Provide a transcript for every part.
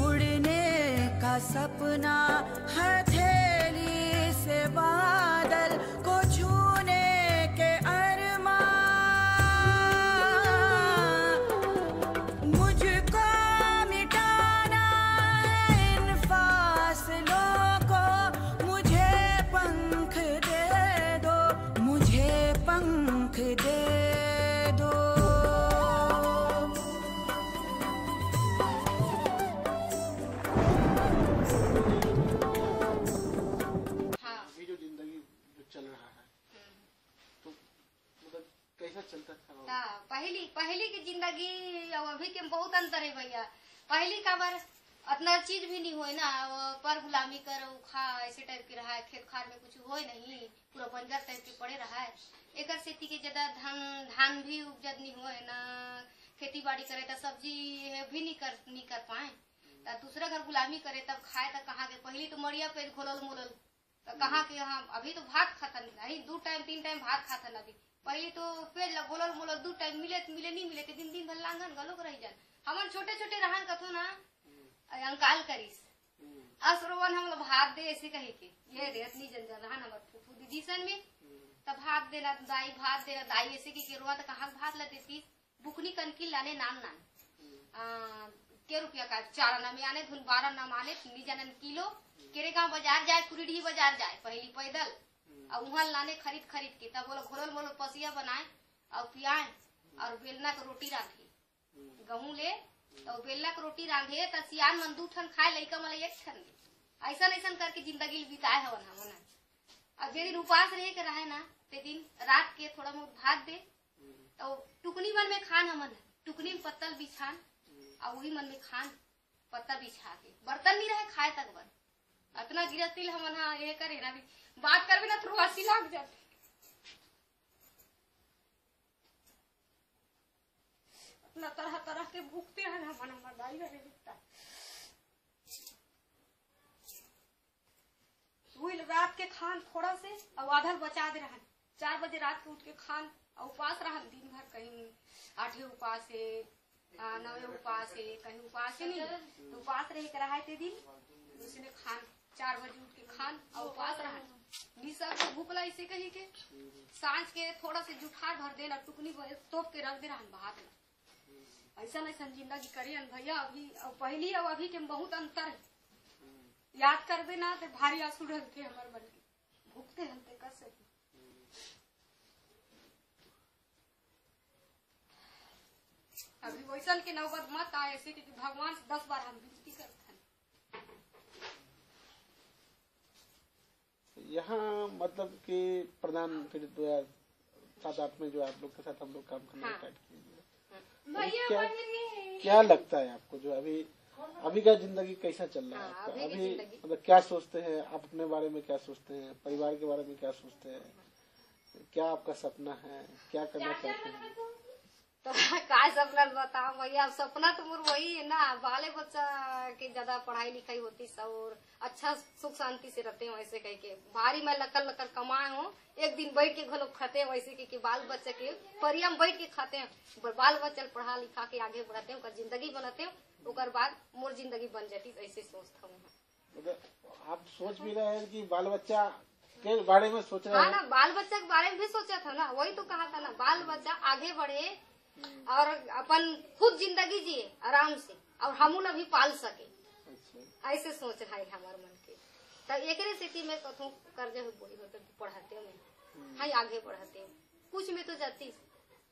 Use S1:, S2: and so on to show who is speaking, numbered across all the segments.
S1: उड़ने का सपना हथेली से बादल
S2: पहली पहली की ज़िंदगी और अभी के बहुत अंतर है भैया। पहली का बार इतना चीज़ भी नहीं हुए ना पर गुलामी कर खा, ऐसे टाइप के रहा है, खेत खार में कुछ होए नहीं, पूरा बंजर टाइप के पड़े रहा है। एक खेती के ज़्यादा धान धान भी उपजत नहीं हुए ना, खेती बाड़ी करे तो सब्ज़ी भी नहीं कर नहीं कर पाए। दूसरा घर गुलामी करे, तब खाए तब कहाँ के? पहली तो मरिया पे घोलल मोलल तो कहाँ के हम अभी तो भात खाता नहीं दो टाइम तीन टाइम भात खाता अभी। पहले तो पेड़ लग बोलल मोलल दो टाइम मिले तो मिले नहीं मिले तो दिन दिन भर लांगन गलोक रह जान हमन छोटे छोटे रहन कथो ना अंकाल करीस।
S3: हम्म,
S2: असरोवन हम लोग भात दे ऐसे कहे के। ये रे इतनी जन जन रहन हमर फूफू दीदी सन में। तब भात देना दाई भात देना दाई ऐसे की केरुआ तो कहाँ भात ला देती? बुकनी कनकी लाने नाम नाम। आ, के रुपया का चार आना में आने धुन बारह नाम आने तीन जनन किलो केरे गाँव बाज़ार जाए कुरीडी बाज़ार जाए पहली पैदल। और वहाँ लाने खरीद खरीद के, तब बोलो घोलल मोलल पसिया बनाए और पियाए और बेलना के रोटी रांधे। गहूं ले तो बेलना के रोटी रांधे तो सियान मन दू ठन खाए, लइका मन एक ठन ऐसा ऐसा करके ज़िंदगी बिताए हवन हमन अब जे दिन उपास रहे के रहे ना ते दिन रात के थोड़ा बहुत भात दे तो टुकनी मन में खान हमन टुकनी में पत्तल बिछान, और वही मन में खान पत्ता बिछा के। बर्तन नहीं रहे खाए तक बन इतना गिरस्ती हमन हाँ ये करे ना भी। बात करबे ना तो हँसी लाग जाते इतना तरह तरह के भूखते हैं हमन हमर दाई घरे भूखता वही रात के खान थोड़ा से और आधा बचा दे रहन चार बजे रात के उठ के खान और उपास रहन दिन भर कहीं आठे उपास है नवे उपास है कहीं उपास है नहीं। तो उपास रहे के रहा थे दिन उसने खान चार बजे उठ के खान और उपास रहन निशा को भूख ला इसे कही के साँझ के थोड़ा से जुठार भर देना, टुकनी तोप के रख दे रहन भात में ऐसा ऐसा ज़िंदगी करियन भैया, अभी पहली और अभी के बहुत अंतर है। याद कर देना तो भारी आँसू ढलते हमारे मन के भूखते हलते कैसे अभी वैसा के नौबत मत आए, ऐसे कि भगवान से दस बार हम विनती करते
S3: यहाँ मतलब कि प्रधान फिर दो हज़ार सात आठ में जो आप लोग के साथ हम लोग काम करना
S2: हाँ।
S3: स्टार्ट किए क्या- क्या लगता है आपको जो अभी अभी का ज़िंदगी कैसा चल रहा है
S2: हाँ,
S3: आपका?
S2: अभी
S3: अभी मतलब क्या सोचते हैं? आप अपने बारे में क्या सोचते हैं? परिवार के बारे में क्या सोचते हैं? क्या आपका सपना है? क्या करना चाहते हैं?
S2: तो का सपना बताओ भैया सपना तो मोर वही है ना बाले बच्चा के ज़्यादा पढ़ाई लिखाई होती सब और अच्छा सुख शांति से रहते हैं वैसे कह के। भारी मैं लकल लकल कमाए हूँ एक दिन बैठ के घलो खाते हैं वैसे के कि बाल बच्चे के परिया में बैठ के खाते हैं। बाल बच्चा पढ़ा लिखा के आगे बढ़ाते हैं ज़िंदगी बनाते हैं ओकर बाद मोर ज़िंदगी बन जाती ऐसे सोचता हूँ
S3: मतलब आप सोच भी रहे हैं कि बाल बच्चा के बारे में सोच रहे
S2: हाँ
S3: हैं?
S2: ना बाल बच्चा के बारे में भी सोचा था ना वही तो कहा था ना बाल बच्चा आगे बढ़े और अपन खुद ज़िंदगी जिए आराम से और हम उन अभी पाल सके।
S3: अच्छा।
S2: ऐसे सोच रहा है हमारे मन के। तो एक स्थिति में कथों कर्जे बोली होते पढ़ाते में हाँ आगे बढ़ाते कुछ में तो जाती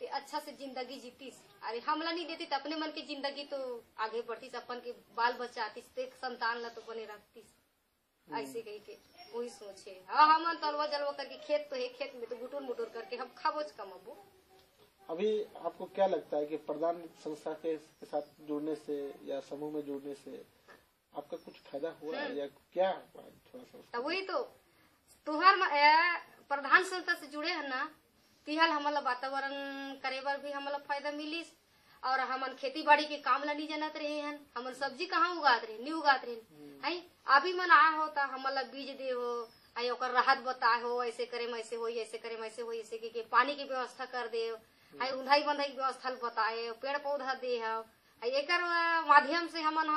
S2: ते अच्छा से ज़िंदगी जीतीस। अरे हमला नहीं देती तो अपने मन की ज़िंदगी तो आगे बढ़तीस अपन के बाल बच्चा आतीस ते संतान ला तो बने रखतीस। ऐसे कही के वही सोचे। हाँ हम तलवा जलवा करके खेत तो है खेत में तो गुटुर मुटुर करके हम खाबोच कमाबो।
S3: अभी आपको क्या लगता है कि प्रधान संस्था के, के साथ जुड़ने से या समूह में जुड़ने से आपका कुछ फ़ायदा हुआ है या क्या थोड़ा सा
S2: तो वही तो तुहार प्रधान संस्था से जुड़े है ना तिहल हमला वातावरण करे बर भी हमला फ़ायदा मिलिस और हमन खेती बाड़ी के काम ला नहीं जानत रहे हन हमन सब्ज़ी कहाँ उगात रहे नहीं उगात रहे। आई अभी मन आए हो तो हमन ला बीज दे हो आई ओकर राहत बताए हो ऐसे करे ऐसे होई ऐसे करे ऐसे होई ऐसे के, के पानी की व्यवस्था कर दे आई उन्धाई बंधाई व्यवस्था बताए पेड़ पौधा दे हो अ, माध्यम से हमन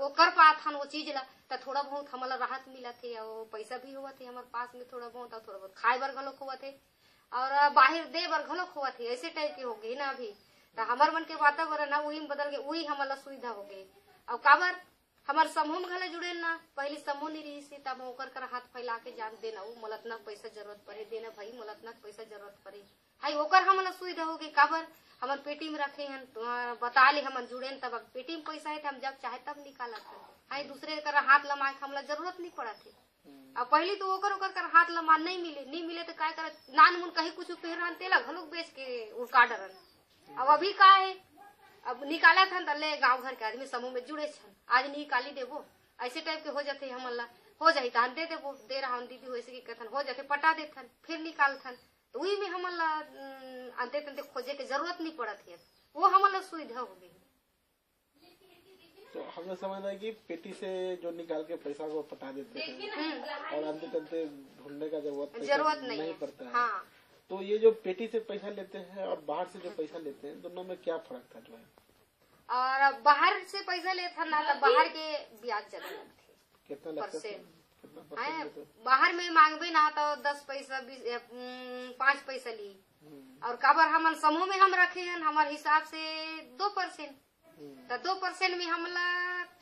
S2: वो कर पात हन वो चीज़ ला तो थोड़ा बहुत हमला राहत मिलत है और पैसा भी हुआ थे हमारे पास में थोड़ा बहुत और थोड़ा बहुत खाए बर घलोक हुआ थे और बाहर दे बर घलोक हुआ थे ऐसे टाइप के हो गई ना अभी। तो हमार मन के वातावरण वही बदल गए वही हमारा सुविधा हो गई और काबर? हमार समूह में घले जुड़े ना पहले समूह नहीं रही से तब ओकर कर हाथ फैला के जान देना वो पैसा ज़रूरत पड़े देना भाई मलतना पैसा ज़रूरत पड़े। हाई ओकर हमला सुविधा हो गई काबर? हमन पेटी में रखे हन तो, बता ले हमन जुड़े तब। पेटी में पैसा है तो हम जब चाहे तब निकालत हन हाई दूसरे कर हाथ लमाए हमला ज़रूरत नहीं पड़ा थे अब पहले तो ओकर ओकर कर हाथ लमा नहीं मिले। नहीं मिले तो काय कर नान मुन कहीं कुछ पहरान तेला घलोक बेच के उड़का डरन। अब अभी का है? अब निकाला था तले गाँव घर के आदमी समूह में जुड़े छन। आज निकाली देवो ऐसे टाइप के हो जाते हमन ला। हो जाही तो दे देबो। दे रहा दीदी वैसे की कथन। हो जाते पटा देथन फिर निकाल थन तो वही में हमन ला अंते तंते खोजे के ज़रूरत नहीं पड़त है। वो हमन ला सुविधा हो गई।
S3: तो हमने समझ है कि पेटी से जो निकाल के पैसा को पटा देते हैं और अंते तंते ढूँढने का ज़रूरत
S2: ज़रूरत नहीं है।
S3: पड़ता है।
S2: हाँ।
S3: तो ये जो पेटी से पैसा लेते हैं और बाहर से जो पैसा लेते हैं दोनों में क्या फ़र्क था जो है?
S2: और बाहर से पैसा लेथन ना तो बाहर के ब्याज ज़्यादा लगते
S3: कितना लगता
S2: बाहर में मांगबे ना तो दस पैसा बीस पाँच पैसा ली।
S3: हम्म,
S2: और काबर हमन समूह में हम रखे हैं हमारे हिसाब से दो परसेंट।
S3: हम्म,
S2: तो दो परसेंट में हमला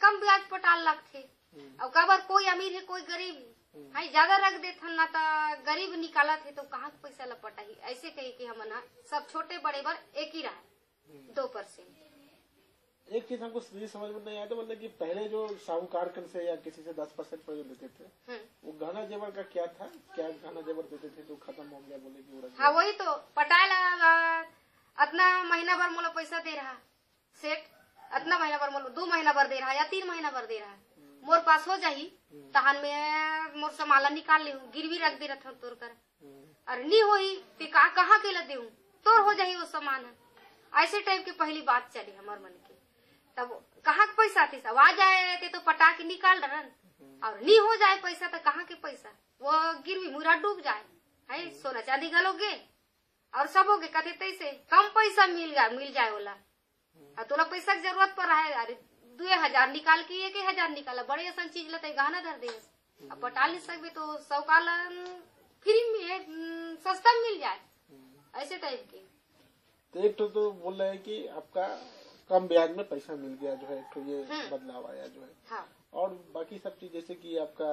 S2: कम ब्याज पटाल लगते
S3: हम्म,
S2: और काबर कोई अमीर है कोई गरीब है हाई ज़्यादा रख देथन ना तो गरीब निकाला थे तो कहाँ के पैसा लपटा ही ऐसे कही कि हमन हा, सब छोटे बड़े बर एक ही रहा दो परसेंट।
S3: एक चीज़ हमको समझ में नहीं आया था मतलब कि पहले जो साहूकार से या किसी से दस परसेंट पर जो लेते थे
S2: हम्म।
S3: वो गहना जेवर का क्या था? क्या गहना जेवर देते थे? तो खत्म हो गया बोले कि
S2: हाँ वही तो पटाला अतना महीना भर मोला पैसा दे रहा सेठ अतना महीना भर मोला दो महीना भर दे रहा या तीन महीना भर दे रहा। मोर पास हो जाही तहन में मोर समाला निकाल ले गिरवी रख दे रहा तोर कर। अरे नहीं होई ते का कहाँ के ला देऊ तोर हो जाही वो सामान। ऐसे टाइप की पहली बात चली हमारे मन की। तब कहाँ के पैसा थे सब? आ जाए ते तो पटा के निकाल डरन और नहीं हो जाए पैसा तो कहाँ के पैसा? वो गिरवी मुरा डूब जाए। है? सोना चांदी गलोगे। और सब हो गए कथे तैसे। कम पैसा मिल गया मिल जाए बोला और तोला पैसा की ज़रूरत पड़ रहा है। अरे दो हज़ार निकाल के एक हज़ार निकाला। बड़े ऐसा चीज़ लेते गहना धर दे। अब पटा नहीं सकते तो सौकाल फ्री में हम्म, सस्ता मिल जाए। ऐसे टाइप के।
S3: तो एक तो, तो बोल रहे हैं कि आपका कम ब्याज में पैसा मिल गया जो है तो ये बदलाव आया जो है।
S2: हाँ।
S3: और बाकी सब चीज़ जैसे कि आपका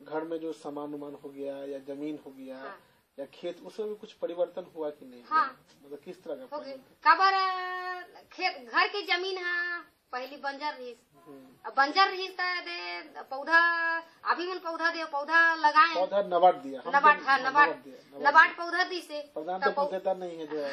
S3: घर में जो सामान उमान हो गया या ज़मीन हो गया
S2: हाँ।
S3: या खेत उसमें भी कुछ परिवर्तन हुआ कि नहीं?
S2: हाँ।
S3: मतलब किस तरह का
S2: हो? काबर अ, खेत घर की ज़मीन है पहली बंजर रही
S3: हम्म।
S2: बंजर रही तो दे पौधा अभी मन पौधा दे पौधा लगाए।
S3: पौधा नबार्ड दिया।
S2: नबाट हाँ नबाट नबाट पौधा दी से।
S3: प्रधान
S2: तो
S3: तो नहीं है जो है।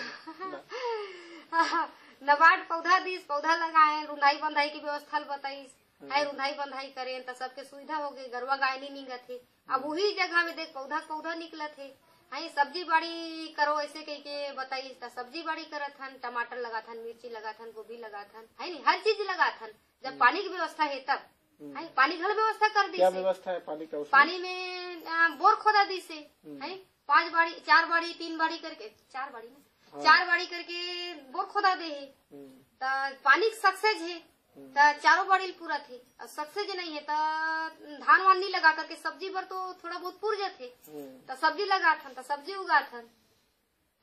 S3: ना।
S2: नबाट पौधा दीस पौधा लगाए रुंधाई बंधाई की व्यवस्था बताई है रुंधाई बंधाई करे तो सबके सुविधा हो गई गरवा गाय नहीं निकलत थे अब वही जगह में देख पौधा पौधा निकलत है। है सब्ज़ी बाड़ी करो ऐसे कह के बताई तो सब्ज़ी बाड़ी करत हन टमाटर लगाथन मिर्ची लगाथन गोभी लगाथन है नहीं हर चीज़ लगा लगाथन जब पानी की व्यवस्था है तब। है पानी घर व्यवस्था कर दी
S3: व्यवस्था है पानी का
S2: पानी में बोर खोदा दी से है पाँच बाड़ी चार बाड़ी तीन बाड़ी करके चार बाड़ी में चार बाड़ी करके बोर खोदा दे है।
S3: हम्म,
S2: पानी सक्सेज है। त चारों बाड़ी पूरा थे। सक्सेज नहीं है। त धान वान नहीं लगा करके सब्ज़ी पर तो थोड़ा बहुत पुर जाते।
S3: हम्म,
S2: त सब्ज़ी लगाथन त सब्ज़ी उगाथन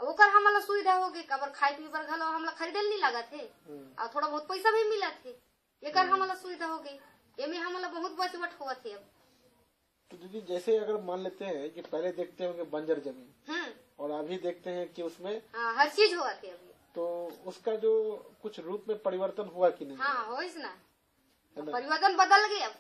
S2: अब ओकर हमला सुविधा हो गई। कबर खाए पिए बर घलो हमला खरीदल नहीं लगा थे।
S3: हम्म।
S2: और थोड़ा बहुत पैसा भी मिला थे। एकर हमला सुविधा हो गई। एमे हमला बहुत बचवट हुआ थे अब।
S3: तो दीदी जैसे अगर मान लेते हैं कि पहले देखते होंगे बंजर ज़मीन।
S2: हम्म।
S3: और अभी देखते हैं कि उसमें
S2: हाँ, हर चीज़ हुआ थी अभी।
S3: तो उसका जो कुछ रूप में परिवर्तन हुआ कि नहीं?
S2: हाँ हो ना?
S3: है?
S2: परिवर्तन बदल गया अब।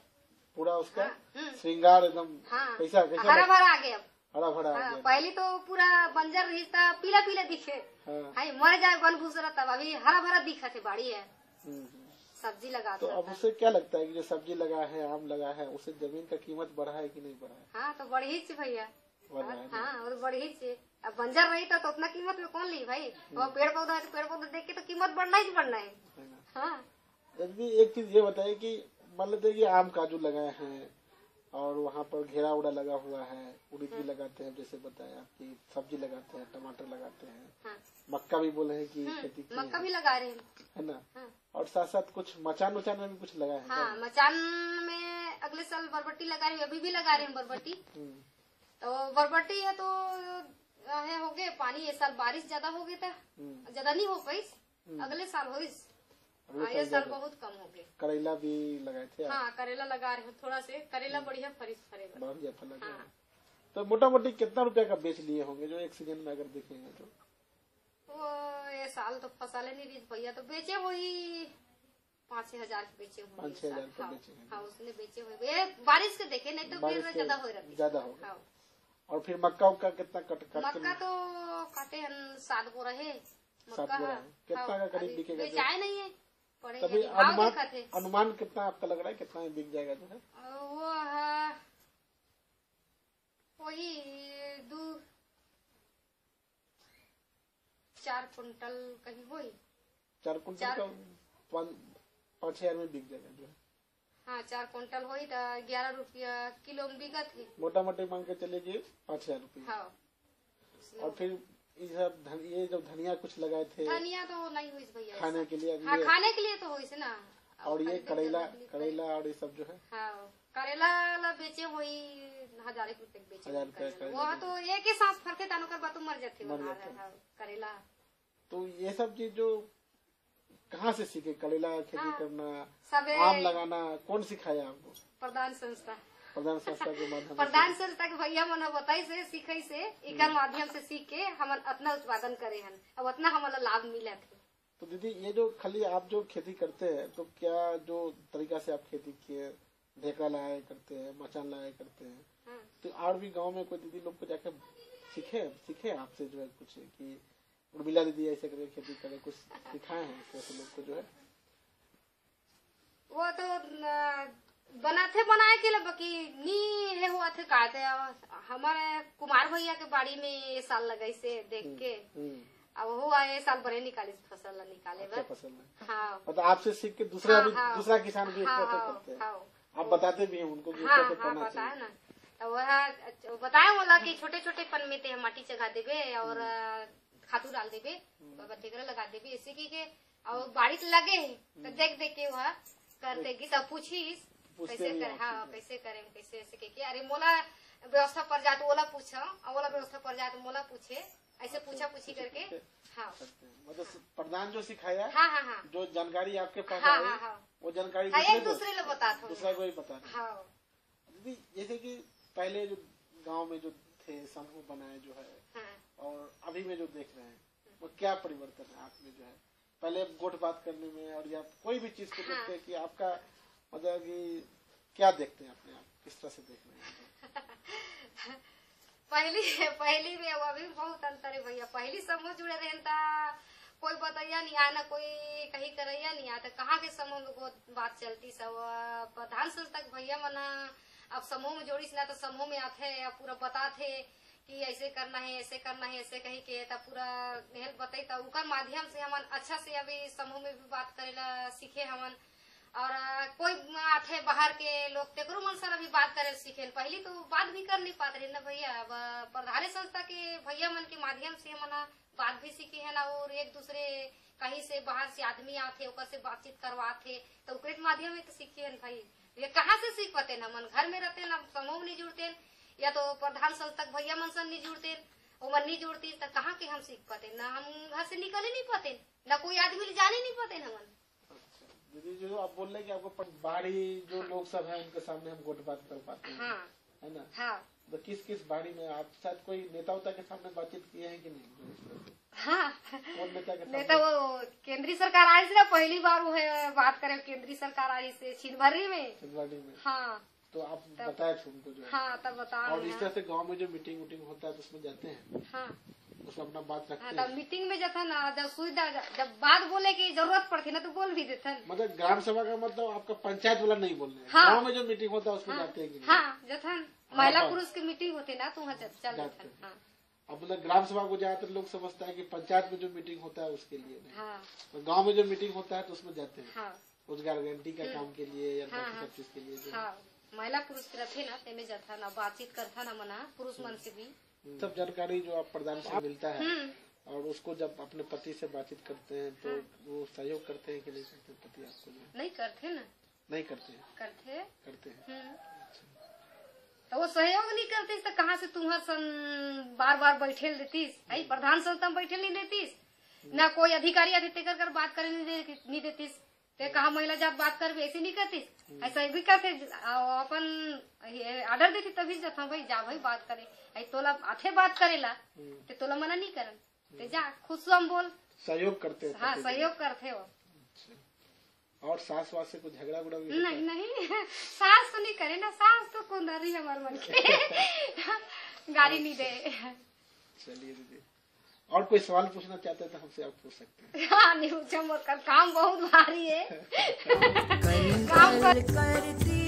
S3: पूरा उसका
S2: हम्म।
S3: श्रृंगार एकदम
S2: हाँ
S3: कैसा कैसा
S2: हरा भरा आ अब।
S3: हरा भरा
S2: हाँ, पहले तो पूरा बंजर रही था पीला पीला दिखे।
S3: हाँ।
S2: मर जाए वन भूसरा तब अभी हरा भरा दिखा थे बाड़ी है।
S3: हम्म, हम्म।
S2: सब्ज़ी लगा
S3: तो अब उसे क्या लगता है कि जो सब्ज़ी लगा है आम लगा है उसे ज़मीन का कीमत बढ़ा है कि नहीं बढ़ा है?
S2: हाँ तो बढ़ी से भैया।
S3: बढ़ा है
S2: हाँ और बढ़ी से। अब बंजर रही तो, तो उतना कीमत में कौन ली भाई? और पेड़ पौधा है तो पेड़ पौधा देख के तो कीमत बढ़ना ही बढ़ना है।
S3: है।
S2: हाँ
S3: एक चीज़ ये बताइए कि मान लेते हैं कि आम काजू लगाए हैं और वहाँ पर घेरा उड़ा लगा हुआ है उड़द भी लगाते हैं जैसे बताया आपकी सब्ज़ी लगाते हैं टमाटर लगाते हैं।
S2: हाँ।
S3: मक्का भी बोले हैं कि खेती की
S2: मक्का भी लगा रहे हैं।
S3: है ना?
S2: हाँ।
S3: और साथ साथ कुछ मचान उचान में भी कुछ लगा है
S2: हाँ मचान में अगले साल बरबट्टी लगा रही है अभी भी लगा रहे हैं बरबट्टी।
S3: हम्म,
S2: तो बरबट्टी है तो है हो गए पानी ये साल बारिश ज़्यादा हो गई था।
S3: हम्म।
S2: ज़्यादा नहीं हो पाई। अगले साल हो
S3: अगले
S2: ये
S3: साल
S2: बहुत कम हो गए।
S3: करेला भी लगाए थे
S2: हाँ करेला लगा रहे हैं थोड़ा से। करेला बढ़िया फरिश फरेगा
S3: बढ़िया फल हाँ तो मोटा मोटी कितना रुपया का बेच लिए होंगे जो एक सीज़न में अगर देखेंगे तो?
S2: वो ये साल तो फ़सल नहीं रही भैया तो बेचे वही पाँच छह हज़ार के बेचे हुए
S3: पाँच छह हज़ार बेचे हाँ
S2: उसने बेचे हुए बारिश के देखे नहीं तो ज़्यादा हो रहा
S3: ज़्यादा
S2: हाँ।
S3: और फिर मक्का उक्का कितना कट कट
S2: मक्का तो काटे हैं सात गो रहे
S3: सात
S2: मक्का
S3: बोरा
S2: है।
S3: कितना का करीब बिकेगा जो?
S2: बेचाए नहीं है।
S3: तभी अनुमान अनुमान कितना आपका लग रहा है? कितना बिक जाएगा जो है?
S2: वो वही दो चार कुंटल कहीं वही।
S3: चार कुंटल का पाँच पाँच हज़ार में बिक जाएगा जो है।
S2: हाँ चार कुंटल हुई तो ग्यारह रुपया किलो में बिकत है
S3: मोटा मोटी मान के चलिए कि पाँच हज़ार रुपये।
S2: हाँ।
S3: और फिर ये सब धन, ये जब धनिया कुछ लगाए थे
S2: धनिया तो नहीं हुई भैया
S3: खाने के लिए
S2: हाँ खाने के लिए तो हुई से ना।
S3: और ये करेला करेला और ये सब जो है?
S2: हाँ करेला ला बेचे वही हज़ार रुपए बेचे
S3: हज़ार रुपए
S2: वहाँ तो एक ही सांस फरके तानो कर बातू मर जाते
S3: मर जाते।
S2: हाँ, करेला।
S3: तो ये सब चीज़ जो कहाँ से सीखे? करेला खेती
S2: हाँ।
S3: करना आम लगाना कौन सिखाया आपको?
S2: प्रधान संस्था।
S3: प्रधान संस्था के माध्यम
S2: प्रधान संस्था के भैया मन बताई से सीखे से एक माध्यम से सीख के हम अपना उत्पादन करे हन। अब उतना हमारा लाभ मिला थे
S3: तो दीदी ये जो खाली आप जो खेती करते हैं तो क्या जो तरीका से आप खेती किए ढेका लगाए करते हैं मचान लगाए करते हैं?
S2: हाँ।
S3: तो और भी गाँव में कोई दीदी लोग को जाके सीखे सीखे आपसे जो है कुछ कि उर्मिला दीदी ऐसे करके खेती करे कुछ सिखाए हैं कैसे लोग को जो है?
S2: वो तो न, बनाथे बनाए के लिए बाकी नी है हुआ थे कहते हमारे कुमार भैया के बाड़ी में ये साल लगाई से देख के।
S3: हम्म,
S2: अब हुआ ये साल बड़े निकाली फ़सल निकाले
S3: अच्छा
S2: बस।
S3: हाँ। मतलब आपसे सीख के दूसरा
S2: हाँ,
S3: भी
S2: हाँ।
S3: दूसरा किसान भी
S2: हाँ, हाँ,
S3: करते हैं। आप बताते भी हैं उनको कि
S2: हाँ हाँ बताए ना। तो वह बताए बोला कि छोटे छोटे पन में ते माटी चढ़ा देबे और खातू डाल देबे बतेगरा लगा देबे। ऐसे की के और बाड़ी तो लगे है तो देख देख के वह कर देगी सब
S3: पूछते
S2: कैसे कर हाँ कैसे करें कैसे ऐसे के के। अरे मोला व्यवस्था पर जात ओला पूछा और ओला व्यवस्था पर जात मोला पूछे ऐसे पूछा पूछी करके हाँ।
S3: मतलब प्रधान जो सिखाया
S2: हाँ हाँ हाँ।
S3: जो जानकारी आपके पास
S2: हाँ हाँ हाँ।
S3: वो जानकारी
S2: हाँ
S3: दूसरे
S2: एक दूसरे लोग बताते
S3: दूसरा को ही नहीं
S2: हाँ।
S3: दीदी जैसे कि पहले जो गाँव में जो थे समूह बनाए जो है
S2: हाँ।
S3: और अभी में जो देख रहे हैं वो क्या परिवर्तन है आप में जो है? पहले गोट बात करने में और या कोई भी चीज़ को
S2: हाँ।
S3: देखते हैं कि आपका मतलब कि क्या देखते हैं अपने आप किस तरह से देख रहे हैं?
S2: पहली पहली में अभी बहुत अंतर है भैया। पहली समूह जुड़े रहे कोई बताइया नहीं आना कोई कहीं करैया नहीं आता कहाँ के समूह में बहुत बात चलती सब। प्रधान संस्था के भैया मना अब समूह में जोड़ी ना तो समूह में आते पूरा बताते कि ऐसे करना है, ऐसे करना है, ऐसे कही के तब पूरा हेल्प बताई तब उकर माध्यम से हमन अच्छा से अभी समूह में भी बात करेला, सीखे हमन। और, कोई आते बाहर के लोग, तेकरो मन सर अभी बात करे सीखे पहले तो बात भी कर नहीं पाते ना भैया। अब प्रधान संस्था के भैया मन के माध्यम से हमन बात भी सीखे है ना, और एक दूसरे कहीं से बाहर से आदमी आते ओकर से बातचीत करवाते तो माध्यम में तो सीखे हैं भाई। ये कहाँ से सीख पाते ना मन घर में रहते ना समूह नहीं जुड़ते या तो प्रधान संस्था के भैया मन से नहीं जुड़ते उमर नहीं जुड़ती तो कहाँ के हम सीख पाते ना हम घर से निकल ही नहीं पाते ना कोई आदमी ले जाने नहीं पाते ना मन
S3: अच्छा दीदी जो आप बोल रहे हैं कि आपको बाहरी जो लोग सब हैं उनके सामने हम गोट बात कर पाते हैं।
S2: हाँ।
S3: है ना?
S2: हाँ।
S3: तो किस किस बाड़ी में आप शायद कोई नेता उता के सामने बातचीत किए हैं कि नहीं? से?
S2: हाँ।
S3: कौन नेता के
S2: नहीं
S3: सामने?
S2: तो वो केंद्रीय सरकार आई थी ना पहली बार वो है बात करे केंद्रीय सरकार आई से छिनभरी में।
S3: छिंदवाड़ी में।
S2: हाँ।
S3: तो आप बताए थे उनको जो हाँ।
S2: तब बता
S3: और इस तरह से गाँव में जो मीटिंग वुटिंग होता है तो उसमें जाते हैं।
S2: हाँ।
S3: उसमें अपना बात
S2: हाँ
S3: रखते
S2: तब
S3: हैं।
S2: मीटिंग में था ना जब सुविधा जब बात बोले की ज़रूरत पड़ती ना तो बोल भी देते हैं।
S3: मतलब ग्राम सभा का मतलब आपका पंचायत वाला नहीं बोल रहे हैं। गाँव में जो मीटिंग होता है उसमें
S2: हाँ।
S3: जाते हैं
S2: हाँ जथन महिला
S3: हाँ।
S2: पुरुष की मीटिंग होती ना तो वहाँ चल
S3: जाते
S2: हैं।
S3: अब मतलब ग्राम सभा को ज़्यादातर लोग समझता है कि पंचायत में जो मीटिंग होता है उसके लिए
S2: हाँ।
S3: तो गाँव में जो मीटिंग होता है तो उसमें जाते हैं।
S2: हाँ।
S3: रोज़गार गारंटी का काम के लिए या
S2: हाँ, हाँ।
S3: सब चीज़ के लिए है।
S2: हाँ महिला पुरुष के रथे ना तेमे जाता ना बातचीत करता ना मना पुरुष मन से भी।
S3: सब जानकारी जो आप प्रधान से मिलता है
S2: हम्म।
S3: और उसको जब अपने पति से बातचीत करते हैं तो वो सहयोग करते हैं कि नहीं करते पति आपको
S2: नहीं? करते ना।
S3: नहीं करते हैं।
S2: करते?
S3: करते हैं।
S2: हम्म। तो वो सहयोग नहीं करती तो कहाँ से तुम्हार सन बार बार बैठे देतीस आई प्रधान संस्था में बैठे नहीं देतीस? ना कोई अधिकारी अधिकारी कर बात करे नहीं दे- नहीं देतीस? ते कहा महिला जब बात कर ऐसे नहीं करतीस ऐसा भी करते अपन ये ऑर्डर देती तभी जाता भाई जा भाई बात करे। तोला आथे बात करेला ते तोला मना नहीं करन। ते जा खुद से हम बोल।
S3: सहयोग करते हैं
S2: हाँ सहयोग करते हो।
S3: और सास वास से कुछ झगड़ा उगड़ा भी
S2: नहीं नहीं सास तो नहीं करे ना सास तो कुंदरी हमारे मन के। गाड़ी नहीं दे।
S3: चलिए दीदी। और कोई सवाल पूछना चाहते हैं तो हमसे आप पूछ सकते हैं।
S2: हाँ नहीं पूछो मत कर काम बहुत भारी है। काम कर
S1: करती